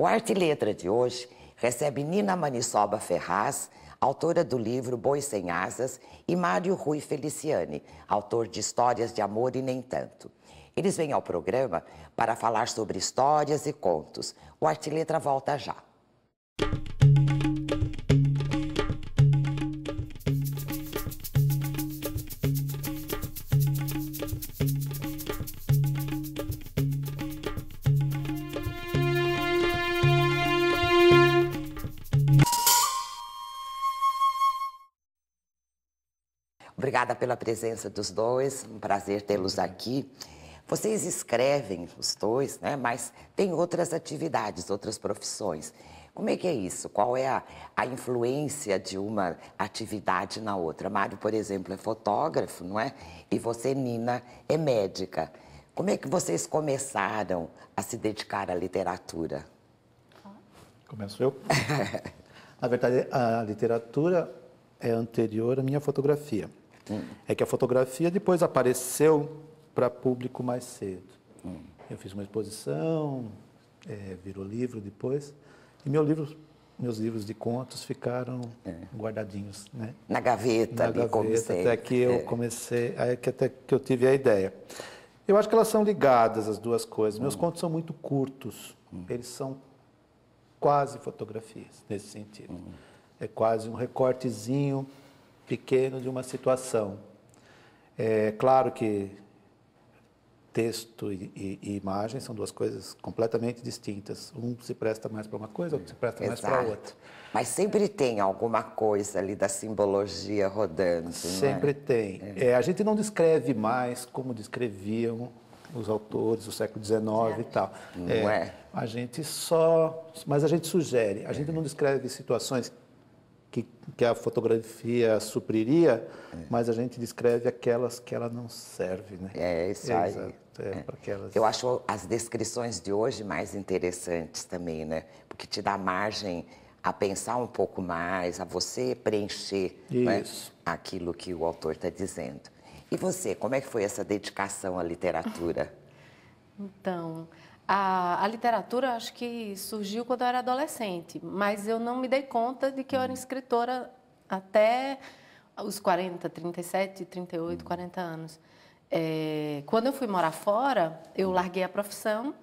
O Arte e Letra de hoje recebe Nina Manissoba Ferraz, autora do livro Boi Sem Asas, e Mário Rui Feliciani, autor de Histórias de Amor e Nem Tanto. Eles vêm ao programa para falar sobre histórias e contos. O Arte e Letra volta já. Obrigada pela presença dos dois, um prazer tê-los aqui. Vocês escrevem, os dois, né? mas tem outras atividades, outras profissões. Como é que é isso? Qual é a, a influência de uma atividade na outra? Mário, por exemplo, é fotógrafo, não é? E você, Nina, é médica. Como é que vocês começaram a se dedicar à literatura? Começo eu? Na verdade, a literatura é anterior à minha fotografia. Hum. É que a fotografia depois apareceu para público mais cedo. Hum. Eu fiz uma exposição, é, virou livro depois, e meu livro, meus livros de contos ficaram é. guardadinhos, né? Na gaveta, Na gaveta, como até que eu é. comecei, até que eu tive a ideia. Eu acho que elas são ligadas as duas coisas. Meus hum. contos são muito curtos, hum. eles são quase fotografias nesse sentido. Hum. É quase um recortezinho pequeno de uma situação. É claro que texto e, e, e, imagem são duas coisas completamente distintas. Um se presta mais para uma coisa, outro se presta mais para outra. Mas sempre tem alguma coisa ali da simbologia rodando. Sempre é? tem. É. É, a gente não descreve mais como descreviam os autores do século XIX e tal. Não é, é? A gente só, mas a gente sugere. A gente não descreve situações que, que a fotografia supriria, é. mas a gente descreve aquelas que ela não serve, né? É, isso aí. Exato, é, é. Aquelas... Eu acho as descrições de hoje mais interessantes também, né? Porque te dá margem a pensar um pouco mais, a você preencher né? aquilo que o autor está dizendo. E você, como é que foi essa dedicação à literatura? Então, a, a, literatura acho que surgiu quando eu era adolescente, mas eu não me dei conta de que eu era escritora até os 40, 37, 38, 40 anos. É, quando eu fui morar fora, eu larguei a profissão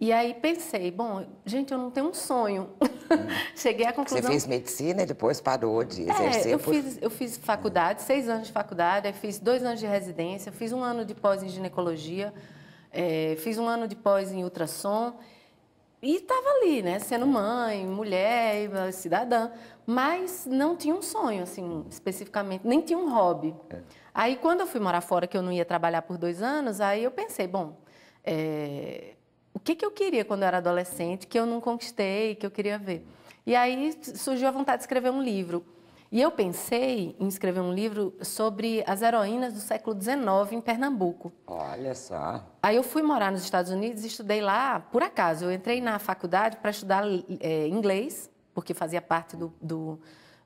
e aí pensei, bom, gente, eu não tenho um sonho. Cheguei à conclusão... Você fez medicina e depois parou de exercer? É, eu, por... fiz, eu fiz faculdade, seis anos de faculdade, fiz dois anos de residência, fiz um ano de pós em ginecologia, é, fiz um ano de pós em ultrassom e estava ali, né, sendo mãe, mulher, cidadã, mas não tinha um sonho, assim, especificamente, nem tinha um hobby. É. Aí, quando eu fui morar fora, que eu não ia trabalhar por dois anos, aí eu pensei, bom, é, o que, que eu queria quando eu era adolescente, que eu não conquistei, que eu queria ver? E aí surgiu a vontade de escrever um livro. E eu pensei em escrever um livro sobre as heroínas do século XIX em Pernambuco. Olha só. Aí eu fui morar nos Estados Unidos e estudei lá, por acaso. Eu entrei na faculdade para estudar é, inglês, porque fazia parte do, do,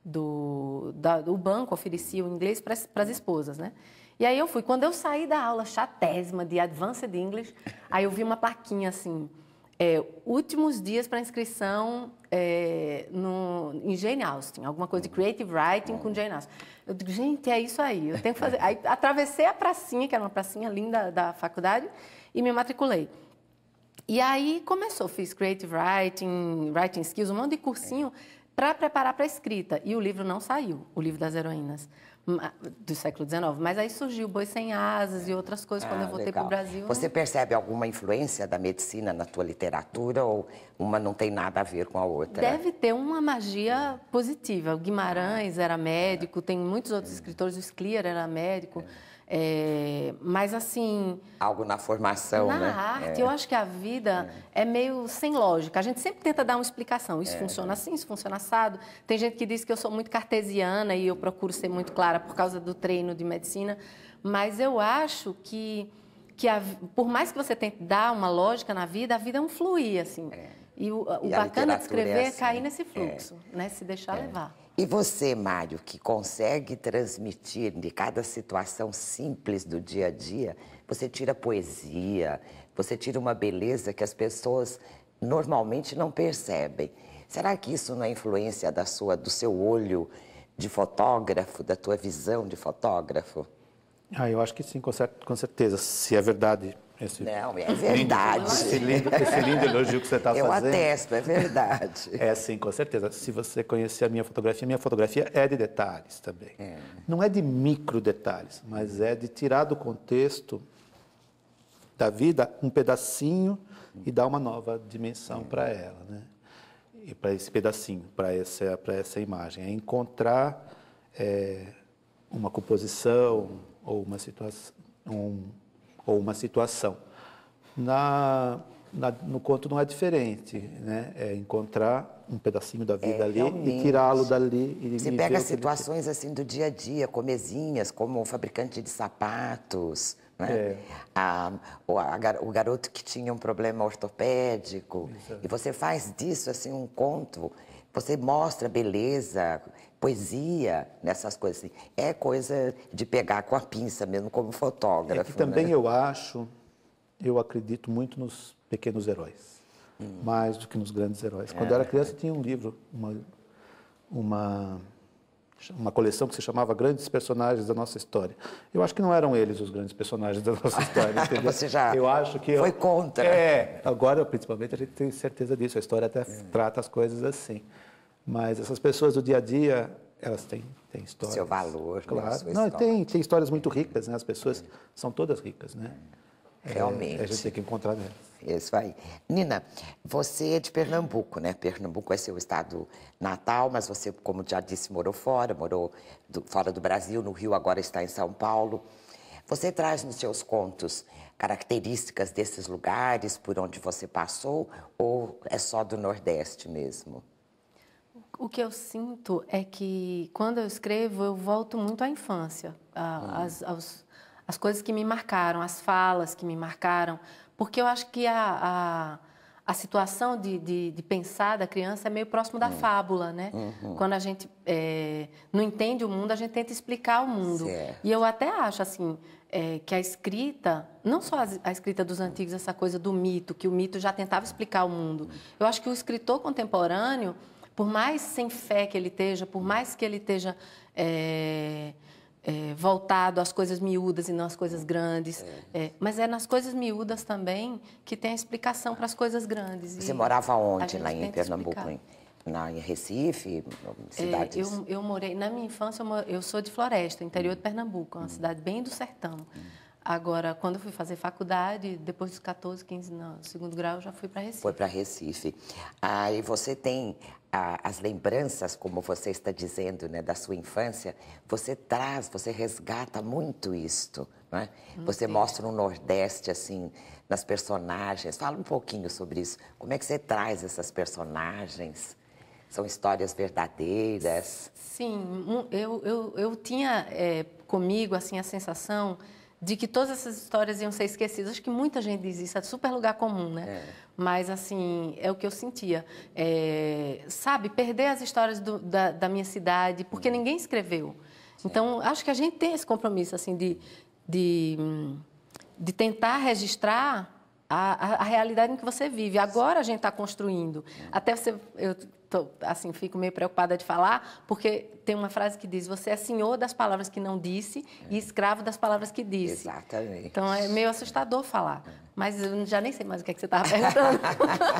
do, da, do banco, oferecia o inglês para as esposas, né? E aí eu fui. Quando eu saí da aula chatésima de Advanced English, aí eu vi uma plaquinha assim é, últimos dias para inscrição é, no, em Jane Austen, alguma coisa de Creative Writing com Jane Austen. Eu digo, gente, é isso aí, eu tenho que fazer. Aí atravessei a pracinha, que era uma pracinha linda da faculdade, e me matriculei. E aí começou, fiz Creative Writing, Writing Skills, um monte de cursinho para preparar para a escrita. E o livro não saiu, o livro das heroínas do século XIX. Mas aí surgiu Boi Sem Asas e outras coisas ah, quando eu voltei para o Brasil. Você percebe alguma influência da medicina na tua literatura ou uma não tem nada a ver com a outra? Deve ter uma magia positiva. O Guimarães era médico, tem muitos outros escritores, o Sclier era médico. É. É, mas assim. Algo na formação, na né? Na arte, é. eu acho que a vida é. é. meio sem lógica. A gente sempre tenta dar uma explicação. Isso é. funciona assim, isso funciona assado. Tem gente que diz que eu sou muito cartesiana e eu procuro ser muito clara por causa do treino de medicina. Mas eu acho que, que a, por mais que você tente dar uma lógica na vida, a vida é um fluir, assim. É. E o, o e bacana de escrever é, assim. cair nesse fluxo, né? Se deixar levar. E você, Mário, que consegue transmitir de cada situação simples do dia a dia, você tira poesia, você tira uma beleza que as pessoas normalmente não percebem. Será que isso não é influência da sua, do seu olho de fotógrafo, da tua visão de fotógrafo? Ah, eu acho que sim, com, certeza, se é verdade. Esse não, é verdade. esse, lindo, esse lindo elogio que você está fazendo. Eu atesto, é verdade. É sim, com certeza. Se você conhecer a minha fotografia, minha fotografia é de detalhes também. É. Não é de micro detalhes, mas é de tirar do contexto da vida um pedacinho e dar uma nova dimensão é. para ela, né? E para esse pedacinho, para essa, para essa imagem. É encontrar é, uma composição ou uma situação, um, ou uma situação. Na, na, no conto não é diferente, né? É encontrar um pedacinho da vida é, ali realmente. e tirá-lo dali. E Você pega situações assim do dia a dia, comezinhas, como o fabricante de sapatos, né? É. A, o, a, o, garoto que tinha um problema ortopédico. Exato. E você faz disso assim um conto, você mostra beleza, poesia nessas coisas. Assim. É coisa de pegar com a pinça mesmo, como fotógrafo. É também né? eu acho, eu acredito muito nos pequenos heróis, hum. mais do que nos grandes heróis. Quando é. eu era criança, tinha um livro, uma, uma uma coleção que se chamava Grandes Personagens da Nossa História. Eu acho que não eram eles os grandes personagens da nossa história, entendeu? Você já eu acho que foi eu, contra. É, agora principalmente a gente tem certeza disso, a história até hum. trata as coisas assim. Mas essas pessoas do dia a dia, elas têm, têm histórias. Seu valor, né? claro. Né? Não, tem, tem histórias muito ricas, né? As pessoas é. são todas ricas, né? Realmente. É, a gente tem que encontrar nelas. Isso aí. Nina, você é de Pernambuco, né? Pernambuco é seu estado natal, mas você, como já disse, morou fora, morou do, fora do Brasil, no Rio, agora está em São Paulo. Você traz nos seus contos características desses lugares por onde você passou ou é só do Nordeste mesmo? O que eu sinto é que quando eu escrevo, eu volto muito à infância, a, hum. aos, as coisas que me marcaram, as falas que me marcaram, porque eu acho que a, a, a situação de, de, de, pensar da criança é meio próximo da uhum. fábula, né? Uhum. Quando a gente é, não entende o mundo, a gente tenta explicar o mundo. Certo. E eu até acho, assim, é, que a escrita, não só a, a, escrita dos antigos, essa coisa do mito, que o mito já tentava explicar o mundo. Eu acho que o escritor contemporâneo, por mais sem fé que ele esteja, por mais que ele esteja... É, é, voltado às coisas miúdas e não às coisas grandes. É. É, mas é nas coisas miúdas também que tem a explicação para as coisas grandes. Você morava onde lá em Pernambuco? Em, na, em Recife, é, cidades? eu, eu morei, na minha infância, eu, eu sou de Floresta, interior de Pernambuco, uma hum. cidade bem do sertão. Hum. Agora, quando eu fui fazer faculdade, depois dos 14, 15, no segundo grau, já fui para Recife. Foi para Recife. Aí você tem as lembranças, como você está dizendo, né, da sua infância, você traz, você resgata muito isto, né? Você mostra um Nordeste, assim, nas personagens. Fala um pouquinho sobre isso. Como é que você traz essas personagens? São histórias verdadeiras? Sim, eu, eu, eu tinha é, comigo, assim, a sensação de que todas essas histórias iam ser esquecidas. Acho que muita gente diz isso, é super lugar comum, né? É. Mas, assim, é o que eu sentia. É, sabe, perder as histórias do, da, da, minha cidade, porque hum. ninguém escreveu. Sim. Então, acho que a gente tem esse compromisso, assim, de, de, de tentar registrar a, a, a realidade em que você vive. Agora a gente está construindo. Até você... Eu, tô, assim, fico meio preocupada de falar, porque tem uma frase que diz: Você é senhor das palavras que não disse e escravo das palavras que disse. Exatamente. Então é meio assustador falar. Mas eu já nem sei mais o que, é que você estava perguntando.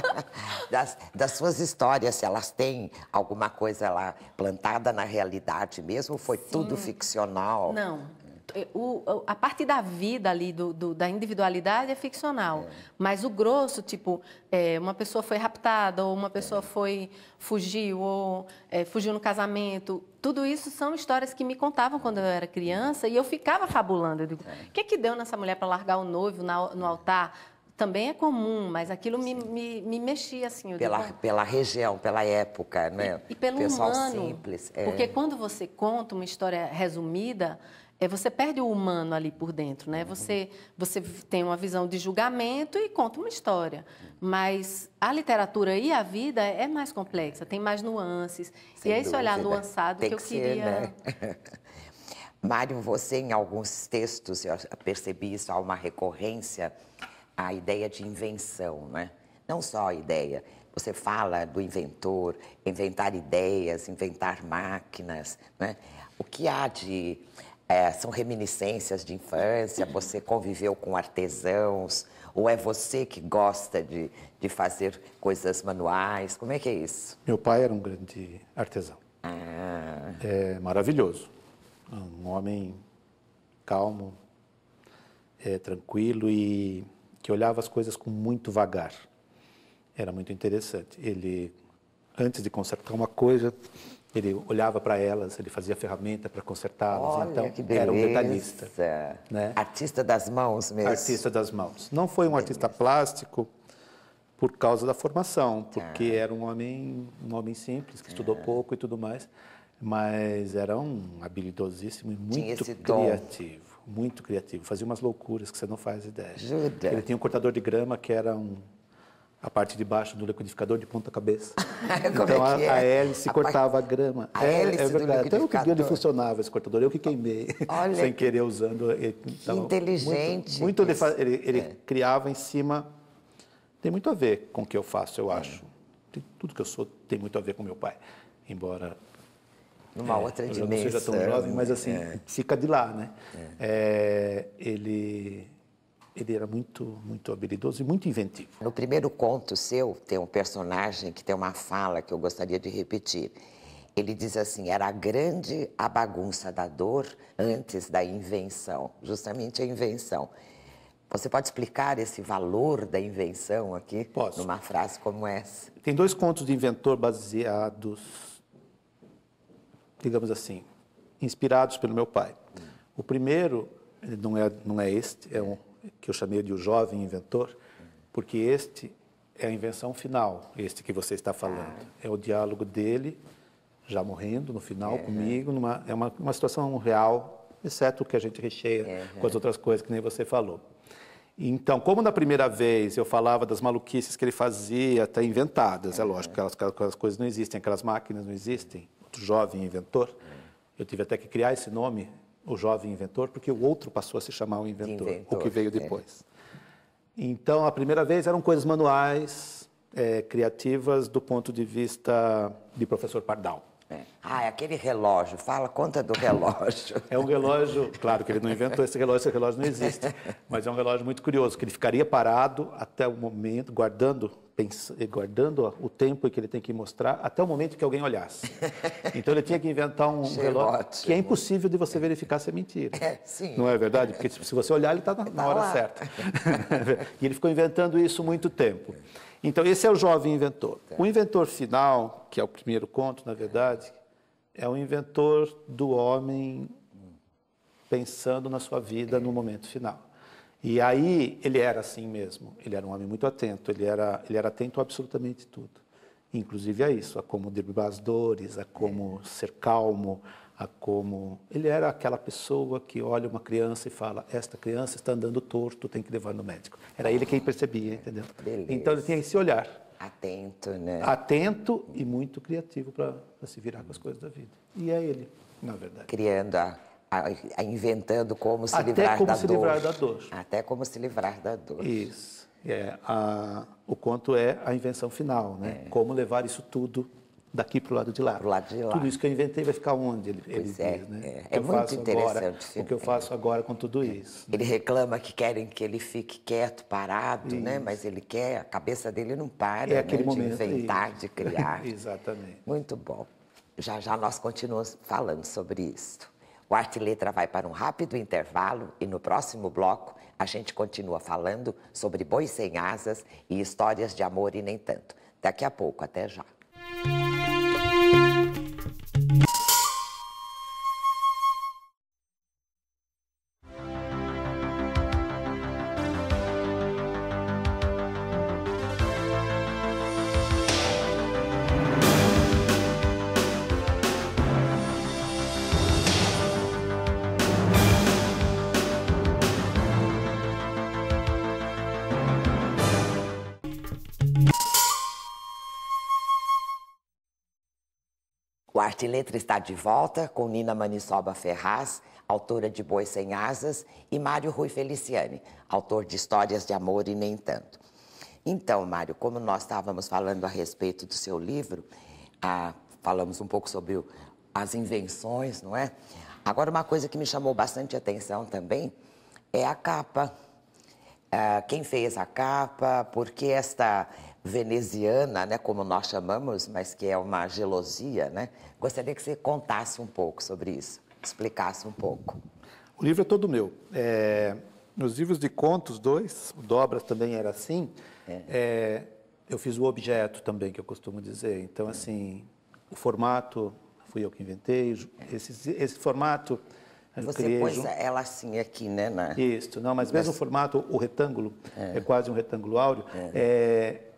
das, das, suas histórias, se elas têm alguma coisa lá plantada na realidade mesmo, ou foi Sim. tudo ficcional? Não, o, a parte da vida ali, do, do, da individualidade é ficcional. É. Mas o grosso, tipo, é, uma pessoa foi raptada, ou uma pessoa foi, fugiu, ou é, fugiu no casamento. Tudo isso são histórias que me contavam quando eu era criança e eu ficava fabulando. Eu digo, é. o que, é que deu nessa mulher para largar o noivo na, no altar? também é comum, mas aquilo me, me, me, mexia assim. Pela, digo, pela região, pela época, né? E, e pelo Pessoal humano. Simples. É. Porque quando você conta uma história resumida, é, você perde o humano ali por dentro, né? Você, você tem uma visão de julgamento e conta uma história. Mas a literatura e a vida é mais complexa, tem mais nuances. Sem e é esse olhar nuançado tem que, que eu ser, queria. Né? Mário, você em alguns textos, eu percebi isso, há uma recorrência à ideia de invenção, né? não só a ideia. Você fala do inventor, inventar ideias, inventar máquinas. Né? O que há de. É, são reminiscências de infância? Você conviveu com artesãos? Ou é você que gosta de, de fazer coisas manuais? Como é que é isso? Meu pai era um grande artesão. Ah. É maravilhoso. Um homem calmo, é, tranquilo e que olhava as coisas com muito vagar. Era muito interessante. Ele, antes de consertar uma coisa, ele olhava para elas, ele fazia ferramenta para consertá-las. Então, que beleza. era um detalhista. Né? Artista das mãos mesmo. Artista das mãos. Não foi um artista plástico por causa da formação, porque ah. era um homem, um homem simples, que estudou ah. pouco e tudo mais, mas era um habilidosíssimo e muito criativo muito criativo, fazia umas loucuras que você não faz ideia. Ajuda. Ele tinha um cortador de grama que era um, a parte de baixo do liquidificador de ponta cabeça. então é é? a, a, hélice a cortava a grama. A é, hélice é verdade. Até o que dia funcionava esse cortador, eu que queimei, Olha, sem querer usando. Ele, que inteligente. Muito, muito ele, ele é. criava em cima. Tem muito a ver com o que eu faço, eu acho. Tem, tudo que eu sou tem muito a ver com meu pai, embora numa é, outra dimensão. Não seja tão jovem, mas assim, é. fica de lá, né? É. é. ele, ele era muito, muito habilidoso e muito inventivo. No primeiro conto seu, tem um personagem que tem uma fala que eu gostaria de repetir. Ele diz assim: era grande a bagunça da dor antes da invenção, justamente a invenção. Você pode explicar esse valor da invenção aqui? Posso. Numa frase como essa? Tem dois contos de inventor baseados digamos assim, inspirados pelo meu pai. O primeiro não é não é este, é um que eu chamei de o jovem inventor, porque este é a invenção final, este que você está falando. É o diálogo dele já morrendo no final comigo, numa, é uma, uma situação real, exceto o que a gente recheia com as outras coisas que nem você falou. Então, como na primeira vez eu falava das maluquices que ele fazia, até inventadas, é lógico, aquelas, aquelas coisas não existem, aquelas máquinas não existem, outro jovem inventor. Eu tive até que criar esse nome, o jovem inventor, porque o outro passou a se chamar o inventor, inventor o que veio é. depois. É. Então, a primeira vez eram coisas manuais, é, criativas do ponto de vista de professor Pardal. É. Ah, é aquele relógio. Fala, conta do relógio. É um relógio, claro que ele não inventou esse relógio, esse relógio não existe, mas é um relógio muito curioso, que ele ficaria parado até o momento, guardando guardando o tempo que ele tem que mostrar até o momento que alguém olhasse. Então ele tinha que inventar um relógio que é impossível de você verificar se é mentira. É, sim. Não é verdade? Porque se você olhar, ele está na, na tá hora lá. certa. e ele ficou inventando isso muito tempo. Então esse é o jovem inventor. Tá. O inventor final, que é o primeiro conto, na verdade, é o inventor do homem pensando na sua vida no momento final. E aí ele era assim mesmo. Ele era um homem muito atento. Ele era, ele era atento a absolutamente tudo, inclusive a isso, a como driblar as dores, a como ser calmo, a como ele era aquela pessoa que olha uma criança e fala: esta criança está andando torto, tem que levar no médico. Era ele quem percebia, entendeu? Beleza. Então ele tinha esse olhar. Atento, né? Atento e muito criativo para se virar com as coisas da vida. E é ele, na verdade. Criando a, inventando como se Até livrar como da se dor. livrar da dor. Até como se livrar da dor. Isso. É, a, o conto é a invenção final, né? É. Como levar isso tudo daqui para o lado de lá. Pro lado de lá. Tudo isso que eu inventei vai ficar onde? Ele, ele diz, é, né? É, é muito interessante. Agora, o que eu faço agora com tudo é. isso. Ele reclama que querem que ele fique quieto, parado, né? Mas ele quer, a cabeça dele não para é né? aquele de momento, inventar, de criar. Exatamente. Muito bom. Já já nós continuamos falando sobre isso. O Arte Letra vai para um rápido intervalo e no próximo bloco a gente continua falando sobre bois sem asas e histórias de amor e nem tanto. Daqui a pouco, até já. Arte e Letra está de volta com Nina Manisoba Ferraz, autora de Boi Sem Asas, e Mário Rui Feliciani, autor de Histórias de Amor e Nem Tanto. Então, Mário, como nós estávamos falando a respeito do seu livro, ah, falamos um pouco sobre as invenções, não é? Agora, uma coisa que me chamou bastante atenção também é a capa. Ah, quem fez a capa, porque esta veneziana, né, como nós chamamos, mas que é uma gelosia, né? Gostaria que você contasse um pouco sobre isso, explicasse um pouco. O livro é todo meu. É, nos livros de contos, dois, o Dobras também era assim, é. É, eu fiz o objeto também, que eu costumo dizer. Então, assim, o formato fui eu que inventei. Esse, esse formato. Você pôs ela assim aqui, né? Na... Isso, não, mas mesmo o formato, o retângulo, é, é quase um retângulo áureo. É. é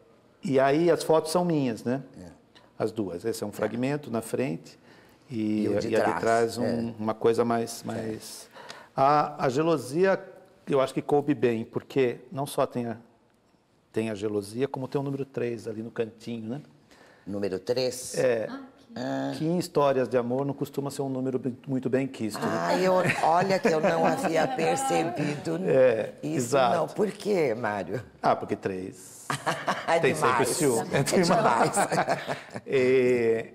e aí as fotos são minhas, né? É. As duas. Esse é um fragmento na frente e, e, de e trás, de trás um, é. uma coisa mais. mais... A, a gelosia, eu acho que coube bem, porque não só tem a, tem a gelosia, como tem o número 3 ali no cantinho, né? Número 3? É. Ah. Que em histórias de amor não costuma ser um número muito bem quisto. Né? Ah, eu, olha que eu não havia percebido é, isso. Exato. Não, por quê, Mário? Ah, porque três. é tem demais. sempre ciúme. É, é demais. e,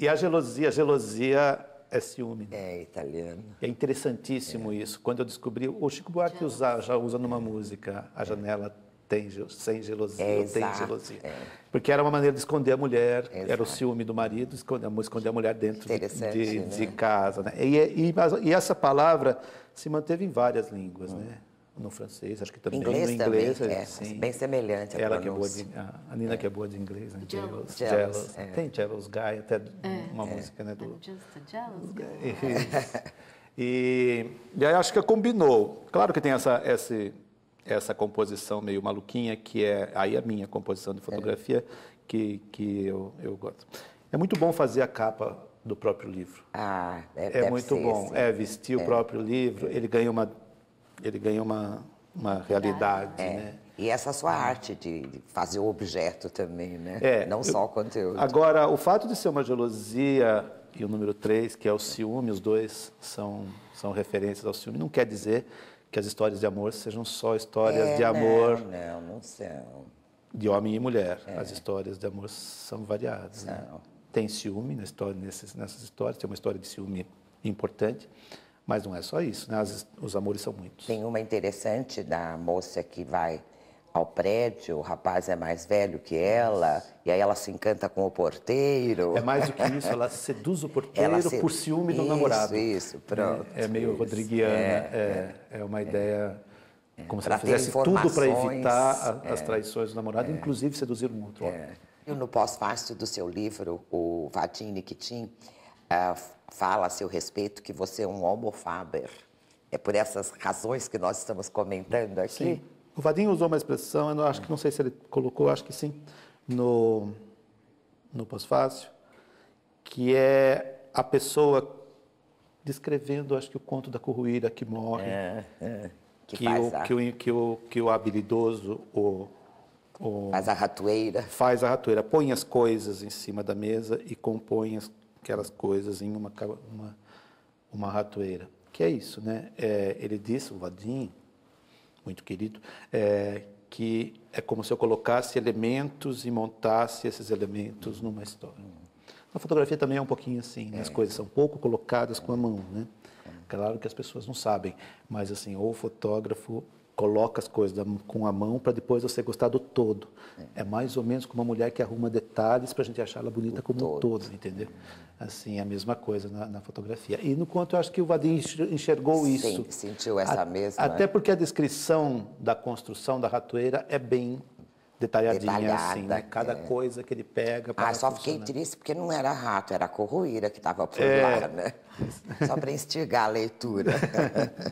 e, a gelosia, a gelosia é ciúme. Né? É italiano. É interessantíssimo é. isso. Quando eu descobri, o Chico Buarque usa, já usa numa música, a janela tem, sem gelosia, é, tem gelosia. É. Porque era uma maneira de esconder a mulher, exato. era o ciúme do marido, esconder, esconder a mulher dentro de, de, né? de, casa. Né? E, e, e, essa palavra se manteve em várias línguas, hum. né? No francês, acho que também inglês no inglês. Também, é, sim. Bem semelhante Ela que é boa de, a Nina é. que é boa de inglês, né? Jealous. jealous. jealous. É. Tem Jealous Guy, até é. uma música, né? Do... I'm just a jealous guy. e, e aí acho que combinou. Claro que tem essa, esse essa composição meio maluquinha, que é aí a minha composição de fotografia, é. que, que eu, eu gosto. É muito bom fazer a capa do próprio livro. Ah, é, é muito bom. Sim. É vestir é. o próprio livro, ele ganha uma, ele ganha uma, uma realidade, é. né? E essa sua arte de fazer o objeto também, né? É, Não só o conteúdo. Agora, o fato de ser uma gelosia e o número 3, que é o ciúme, os dois são, são referências ao ciúme, não quer dizer que as histórias de amor sejam só histórias é, de amor. Não, não, não são. De homem e mulher. É. As histórias de amor são variadas. Né? Tem ciúme na história, nessas, nessas histórias, tem uma história de ciúme importante, mas não é só isso, né? As, os amores são muitos. Tem uma interessante da moça que vai ao prédio, o rapaz é mais velho que ela, e aí ela se encanta com o porteiro. É mais do que isso, ela seduz o porteiro por ciúme do isso, namorado. Isso, pronto. É, é meio isso. rodriguiana, é, é, é uma ideia é. como se ela fizesse tudo para evitar a, as é. traições do namorado, inclusive seduzir um outro homem. No pós-fácil do seu livro, o Vadim Nikitin uh, fala a seu respeito que você é um homofaber. É por essas razões que nós estamos comentando aqui? Sim. O Vadinho usou uma expressão, eu não, acho que não sei se ele colocou, acho que sim, no, no pós-fácil, que é a pessoa descrevendo, acho que o conto da curruíra que morre, é, é, que, que, o, a... que, o, que, o, que o habilidoso, o, o, faz a ratoeira, faz a ratoeira, põe as coisas em cima da mesa e compõe as, aquelas coisas em uma, uma, uma ratoeira. Que é isso, né? É, ele disse, o Vadinho, muito querido, é, que é como se eu colocasse elementos e montasse esses elementos numa história. A fotografia também é um pouquinho assim, né? as é. coisas são pouco colocadas com a mão, né? Claro que as pessoas não sabem, mas assim, ou o fotógrafo coloca as coisas com a mão para depois você gostar do todo. É. é. mais ou menos como uma mulher que arruma detalhes para a gente achar ela bonita o como todo. um todo, entendeu? Assim, a mesma coisa na, na, fotografia. E no quanto eu acho que o Vadim enxergou Sim, isso. sentiu essa a, mesma. Até porque a descrição da construção da ratoeira é bem detalhadinha, Detalhada, assim, né? Cada é. coisa que ele pega Ah, só fiquei triste porque não era rato, era a corroíra que estava por é. lá, né? Só para instigar a leitura.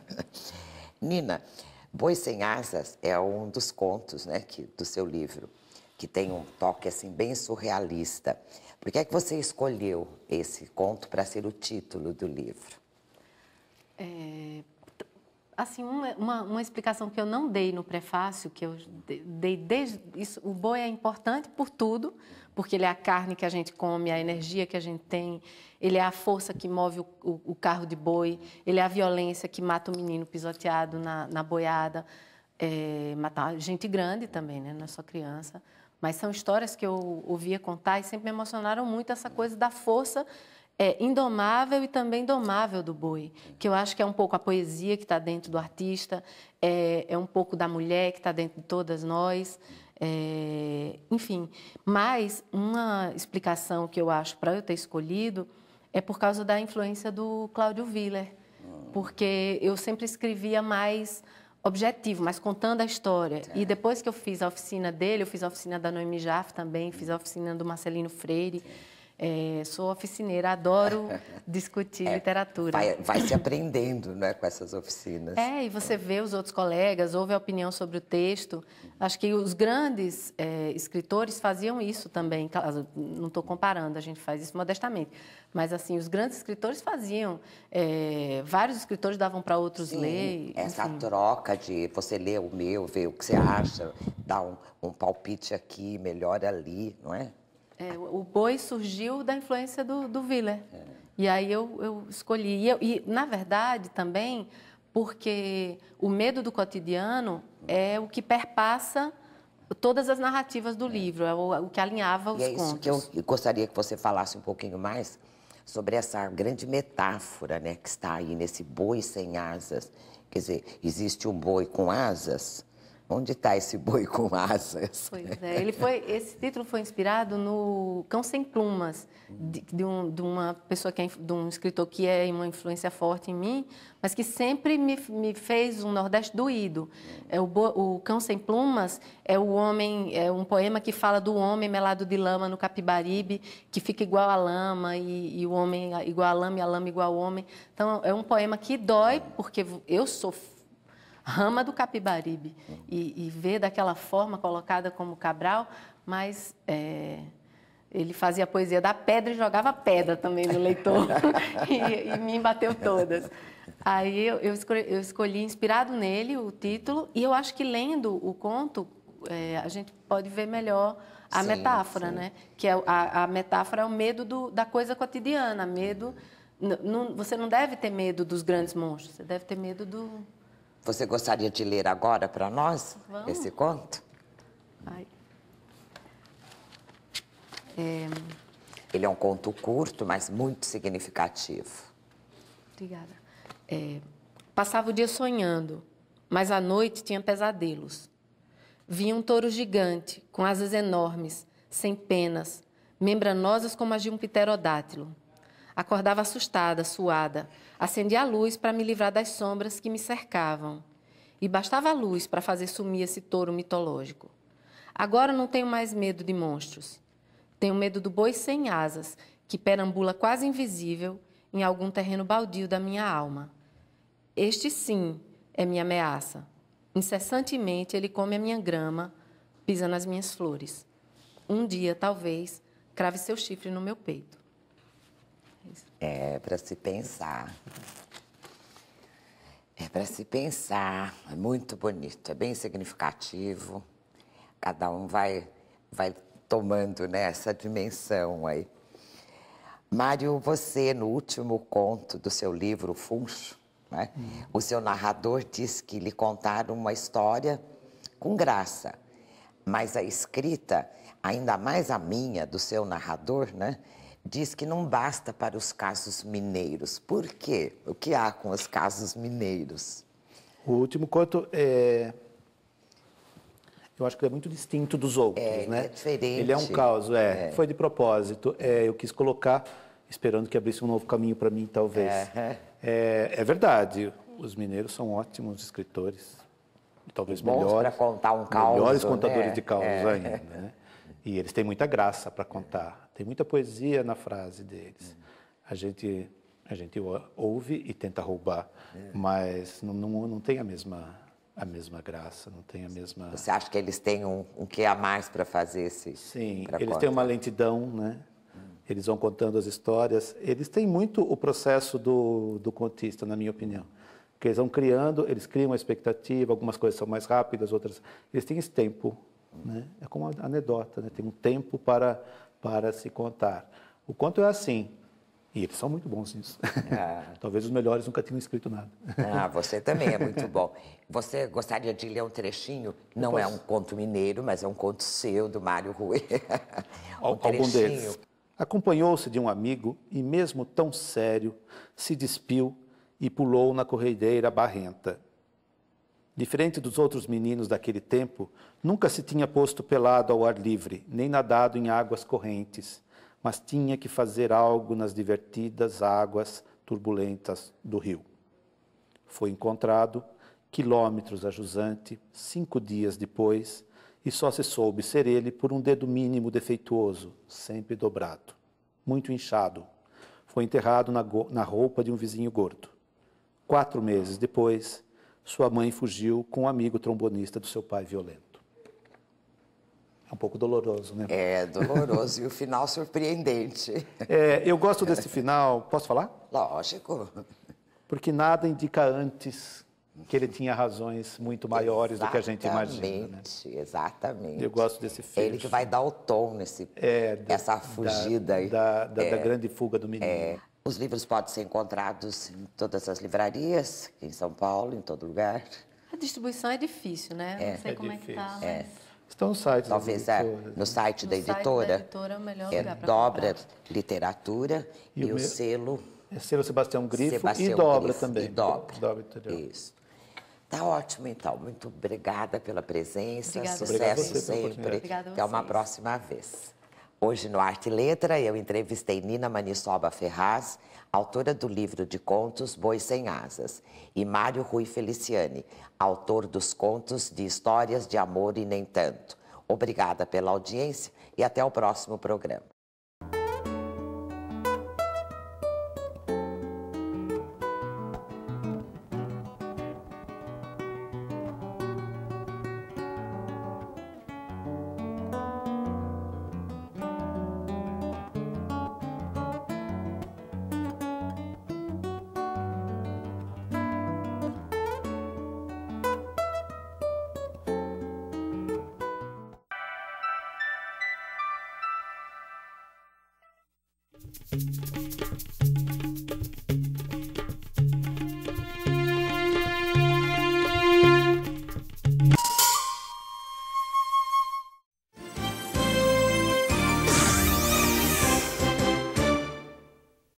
Nina, Boi Sem Asas é um dos contos né, que, do seu livro, que tem um toque assim bem surrealista. Por que é que você escolheu esse conto para ser o título do livro? É, assim, uma, uma, explicação que eu não dei no prefácio, que eu dei desde isso, o boi é importante por tudo, porque ele é a carne que a gente come, a energia que a gente tem, ele é a força que move o, o, o carro de boi, ele é a violência que mata o menino pisoteado na, na boiada. é, matar gente grande também, né? não é só criança. Mas são histórias que eu ouvia contar e sempre me emocionaram muito essa coisa da força é, indomável e também domável do boi, que eu acho que é um pouco a poesia que está dentro do artista, é, é, um pouco da mulher que está dentro de todas nós, é, enfim. Mas uma explicação que eu acho para eu ter escolhido é por causa da influência do Cláudio Willer, porque eu sempre escrevia mais objetivo, mas contando a história. E depois que eu fiz a oficina dele, eu fiz a oficina da Noemi Jaff também, fiz a oficina do Marcelino Freire. É, sou oficineira, adoro discutir é, literatura. Vai, vai, se aprendendo né, com essas oficinas. É, e você vê os outros colegas, ouve a opinião sobre o texto. Acho que os grandes é, escritores faziam isso também. Não estou comparando, a gente faz isso modestamente. Mas, assim, os grandes escritores faziam. É, vários escritores davam para outros Sim, ler. Essa enfim. troca de você ler o meu, ver o que você acha, dar um, um palpite aqui, melhor ali, não é? É, o boi surgiu da influência do, do Willer. É. E aí eu, eu escolhi. E, eu, e, na verdade, também, porque o medo do cotidiano é o que perpassa todas as narrativas do livro, é o, o que alinhava os e é contos. isso que eu gostaria que você falasse um pouquinho mais sobre essa grande metáfora né, que está aí nesse boi sem asas. Quer dizer, existe um boi com asas, Onde está esse boi com asas? Pois é, ele foi, esse título foi inspirado no Cão Sem Plumas, de, de, um, de uma pessoa que é, de um escritor que é uma influência forte em mim, mas que sempre me, me fez um Nordeste doído. É o, o Cão Sem Plumas é o homem, é um poema que fala do homem melado de lama no Capibaribe, que fica igual à lama e, e o homem igual à lama e a lama igual ao homem. Então é um poema que dói porque eu sou rama do Capibaribe e, e ver daquela forma colocada como Cabral, mas é, ele fazia a poesia da pedra e jogava pedra também no leitor e, e, me embateu todas. Aí eu, eu, escolhi, eu, escolhi, inspirado nele, o título, e eu acho que lendo o conto é, a gente pode ver melhor a sim, metáfora, sim. né? Que é, a, a, metáfora é o medo do, da coisa cotidiana, medo. você não deve ter medo dos grandes monstros, você deve ter medo do, você gostaria de ler agora para nós Vamos. esse conto? Ai. É... Ele é um conto curto, mas muito significativo. Obrigada. É... Passava o dia sonhando, mas à noite tinha pesadelos. Vi um touro gigante, com asas enormes, sem penas, membranosas como as de um pterodátilo. Acordava assustada, suada. Acendia a luz para me livrar das sombras que me cercavam. E bastava a luz para fazer sumir esse touro mitológico. Agora não tenho mais medo de monstros. Tenho medo do boi sem asas, que perambula quase invisível em algum terreno baldio da minha alma. Este sim é minha ameaça. Incessantemente ele come a minha grama, pisa nas minhas flores. Um dia, talvez, crave seu chifre no meu peito. É para se pensar. É para se pensar. É muito bonito, é bem significativo. Cada um vai, vai tomando né, essa dimensão aí. Mário, você, no último conto do seu livro, Funcho, né, hum. o seu narrador diz que lhe contaram uma história com graça, mas a escrita, ainda mais a minha, do seu narrador, né, diz que não basta para os casos mineiros. Por quê? O que há com os casos mineiros? O último conto é. Eu acho que é muito distinto dos outros, é, né? É diferente. Ele é um caos, é. é. Foi de propósito. É, eu quis colocar, esperando que abrisse um novo caminho para mim, talvez. É. é. É, verdade. Os mineiros são ótimos escritores, talvez Bons melhores. para contar um caos. Melhores contadores né? de causos é. ainda, né? E eles têm muita graça para contar. Tem muita poesia na frase deles. A gente a gente ouve e tenta roubar, é. mas não, não, não tem a mesma a mesma graça, não tem a mesma. Você acha que eles têm um, um que a mais para fazer esse? Sim, eles têm uma lentidão, né? Hum. Eles vão contando as histórias. Eles têm muito o processo do, do contista, na minha opinião. Porque eles vão criando, eles criam uma expectativa, algumas coisas são mais rápidas, outras. Eles têm esse tempo. Né? É como uma anedota, né? tem um tempo para para se contar. O conto é assim, E eles são muito bons nisso. Ah. Talvez os melhores nunca tenham escrito nada. Ah, você também é muito bom. Você gostaria de ler um trechinho? Não é um conto mineiro, mas é um conto seu, do Mário Rui. um Algum deles. Acompanhou-se de um amigo e, mesmo tão sério, se despiu e pulou na correideira barrenta. Diferente dos outros meninos daquele tempo, nunca se tinha posto pelado ao ar livre, nem nadado em águas correntes mas tinha que fazer algo nas divertidas águas turbulentas do rio. Foi encontrado, quilômetros a jusante, cinco dias depois, e só se soube ser ele por um dedo mínimo defeituoso, sempre dobrado, muito inchado. Foi enterrado na, na roupa de um vizinho gordo. Quatro meses depois, sua mãe fugiu com um amigo trombonista do seu pai violento. É um pouco doloroso, né? É, doloroso e o final surpreendente. É, eu gosto desse final. Posso falar? Lógico. Porque nada indica antes que ele tinha razões muito maiores exatamente, do que a gente imagina. Né? Exatamente. Eu gosto desse filme. Ele que vai dar o tom nesse é, essa fugida da, aí. Da, da, é, da, grande fuga do menino. É. Os livros podem ser encontrados em todas as livrarias, em São Paulo, em todo lugar. A distribuição é difícil, né? É. Não sei é como difícil. é que tá, é. mas... Estão no site Talvez é, no site no da editora. Site da editora é o melhor é lugar Dobra comprar. Literatura e, e o, meu, selo. É selo Sebastião Grifo Sebastião e Dobra Grifo, também. E Dobra. dobra Isso. Tá ótimo, então. Muito obrigada pela presença. Obrigada. Sucesso sempre. Obrigada Até uma próxima vez. Hoje no Arte e Letra eu entrevistei Nina Manissoba Ferraz, autora do livro de contos Boi Sem Asas, e Mário Rui Feliciani, autor dos contos de Histórias de Amor e Nem Tanto. Obrigada pela audiência e até o próximo programa.